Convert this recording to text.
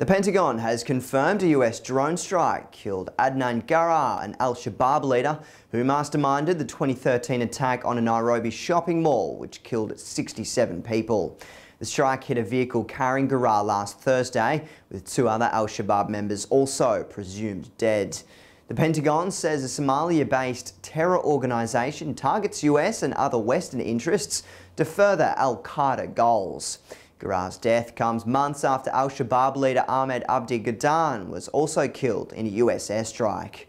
The Pentagon has confirmed a US drone strike killed Adnan Garaar, an al-Shabaab leader who masterminded the 2013 attack on a Nairobi shopping mall, which killed 67 people. The strike hit a vehicle carrying Garaar last Thursday, with two other al-Shabaab members also presumed dead. The Pentagon says a Somalia-based terror organisation targets US and other Western interests to further al-Qaeda goals. Garaar's death comes months after al-Shabaab leader Ahmed Abdi Godane was also killed in a US airstrike.